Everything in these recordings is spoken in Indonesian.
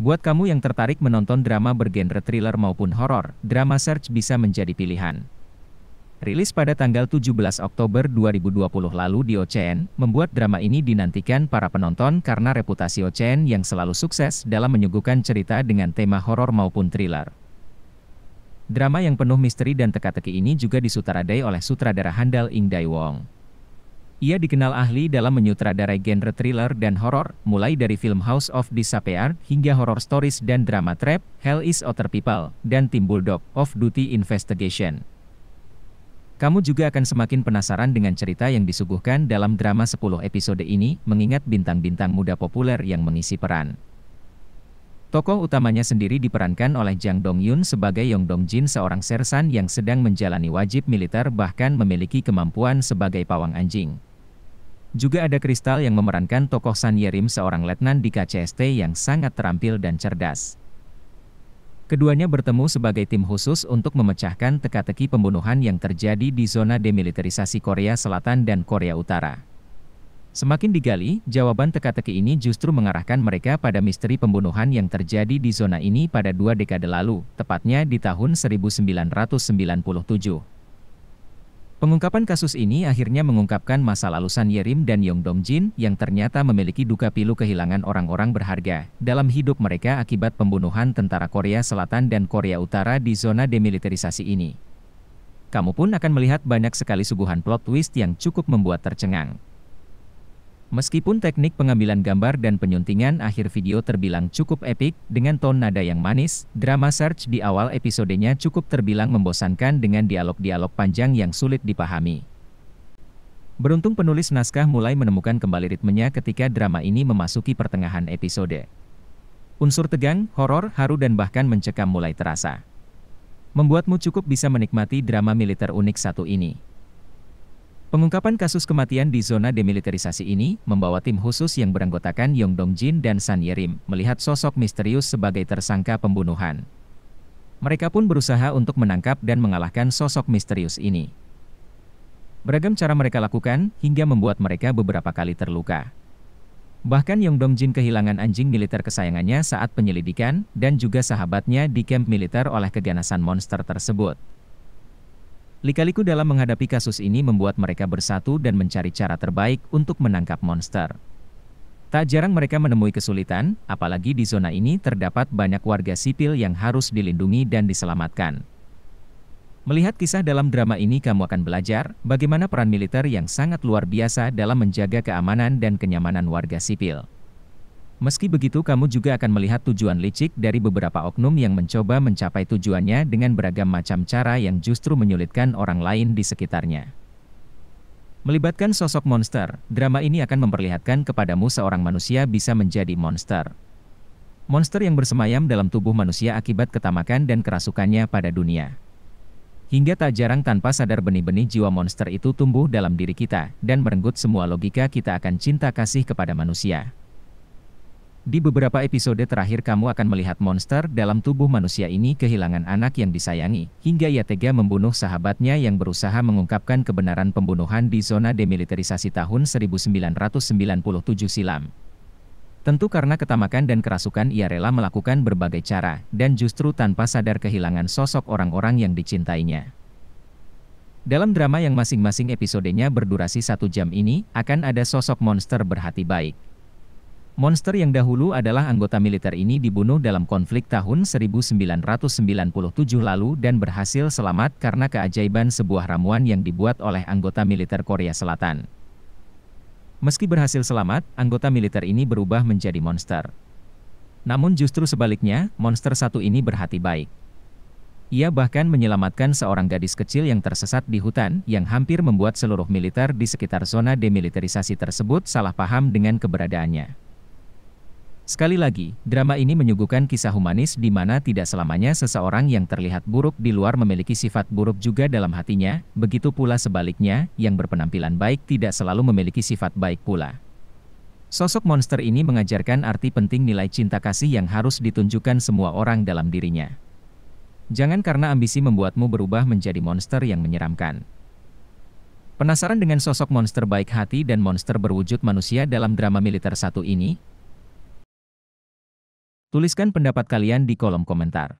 Buat kamu yang tertarik menonton drama bergenre thriller maupun horor, drama Search bisa menjadi pilihan. Rilis pada tanggal 17 Oktober 2020 lalu di OCN, membuat drama ini dinantikan para penonton karena reputasi OCN yang selalu sukses dalam menyuguhkan cerita dengan tema horor maupun thriller. Drama yang penuh misteri dan teka-teki ini juga disutradarai oleh sutradara handal Ing Dai Wong. Ia dikenal ahli dalam menyutradarai genre thriller dan horor, mulai dari film House of Disappear hingga horror stories dan drama trap, Hell is Other People, dan Tim Bulldog, of Duty Investigation. Kamu juga akan semakin penasaran dengan cerita yang disuguhkan dalam drama 10 episode ini, mengingat bintang-bintang muda populer yang mengisi peran. Tokoh utamanya sendiri diperankan oleh Jang Dong Yun sebagai Yong Dong Jin seorang sersan yang sedang menjalani wajib militer bahkan memiliki kemampuan sebagai pawang anjing. Juga ada Kristal yang memerankan tokoh San Yerim seorang letnan di KCST yang sangat terampil dan cerdas. Keduanya bertemu sebagai tim khusus untuk memecahkan teka-teki pembunuhan yang terjadi di zona demilitarisasi Korea Selatan dan Korea Utara. Semakin digali, jawaban teka-teki ini justru mengarahkan mereka pada misteri pembunuhan yang terjadi di zona ini pada dua dekade lalu, tepatnya di tahun 1997. Pengungkapan kasus ini akhirnya mengungkapkan masa lalu San Yerim dan Yong Dong Jin yang ternyata memiliki duka pilu kehilangan orang-orang berharga dalam hidup mereka akibat pembunuhan tentara Korea Selatan dan Korea Utara di zona demilitarisasi ini. Kamu pun akan melihat banyak sekali suguhan plot twist yang cukup membuat tercengang. Meskipun teknik pengambilan gambar dan penyuntingan akhir video terbilang cukup epik, dengan ton nada yang manis, drama Search di awal episodenya cukup terbilang membosankan dengan dialog-dialog panjang yang sulit dipahami. Beruntung penulis naskah mulai menemukan kembali ritmenya ketika drama ini memasuki pertengahan episode. Unsur tegang, horor, haru dan bahkan mencekam mulai terasa. Membuatmu cukup bisa menikmati drama militer unik satu ini. Pengungkapan kasus kematian di zona demilitarisasi ini membawa tim khusus yang beranggotakan Yong Dong Jin dan San Yerim melihat sosok misterius sebagai tersangka pembunuhan. Mereka pun berusaha untuk menangkap dan mengalahkan sosok misterius ini. Beragam cara mereka lakukan hingga membuat mereka beberapa kali terluka. Bahkan Yong Dong Jin kehilangan anjing militer kesayangannya saat penyelidikan dan juga sahabatnya di kamp militer oleh keganasan monster tersebut. Lika-liku dalam menghadapi kasus ini membuat mereka bersatu dan mencari cara terbaik untuk menangkap monster. Tak jarang mereka menemui kesulitan, apalagi di zona ini terdapat banyak warga sipil yang harus dilindungi dan diselamatkan. Melihat kisah dalam drama ini kamu akan belajar bagaimana peran militer yang sangat luar biasa dalam menjaga keamanan dan kenyamanan warga sipil. Meski begitu kamu juga akan melihat tujuan licik dari beberapa oknum yang mencoba mencapai tujuannya dengan beragam macam cara yang justru menyulitkan orang lain di sekitarnya. Melibatkan sosok monster, drama ini akan memperlihatkan kepadamu seorang manusia bisa menjadi monster. Monster yang bersemayam dalam tubuh manusia akibat ketamakan dan kerasukannya pada dunia. Hingga tak jarang tanpa sadar benih-benih jiwa monster itu tumbuh dalam diri kita, dan merenggut semua logika kita akan cinta kasih kepada manusia. Di beberapa episode terakhir kamu akan melihat monster dalam tubuh manusia ini kehilangan anak yang disayangi, hingga ia tega membunuh sahabatnya yang berusaha mengungkapkan kebenaran pembunuhan di zona demilitarisasi tahun 1997 silam. Tentu karena ketamakan dan kerasukan ia rela melakukan berbagai cara, dan justru tanpa sadar kehilangan sosok orang-orang yang dicintainya. Dalam drama yang masing-masing episodenya berdurasi satu jam ini, akan ada sosok monster berhati baik. Monster yang dahulu adalah anggota militer ini dibunuh dalam konflik tahun 1997 lalu dan berhasil selamat karena keajaiban sebuah ramuan yang dibuat oleh anggota militer Korea Selatan. Meski berhasil selamat, anggota militer ini berubah menjadi monster. Namun justru sebaliknya, monster satu ini berhati baik. Ia bahkan menyelamatkan seorang gadis kecil yang tersesat di hutan, yang hampir membuat seluruh militer di sekitar zona demilitarisasi tersebut salah paham dengan keberadaannya. Sekali lagi, drama ini menyuguhkan kisah humanis di mana tidak selamanya seseorang yang terlihat buruk di luar memiliki sifat buruk juga dalam hatinya, begitu pula sebaliknya, yang berpenampilan baik tidak selalu memiliki sifat baik pula. Sosok monster ini mengajarkan arti penting nilai cinta kasih yang harus ditunjukkan semua orang dalam dirinya. Jangan karena ambisi membuatmu berubah menjadi monster yang menyeramkan. Penasaran dengan sosok monster baik hati dan monster berwujud manusia dalam drama militer satu ini? Tuliskan pendapat kalian di kolom komentar.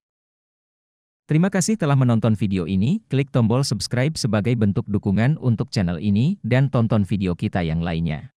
Terima kasih telah menonton video ini, klik tombol subscribe sebagai bentuk dukungan untuk channel ini, dan tonton video kita yang lainnya.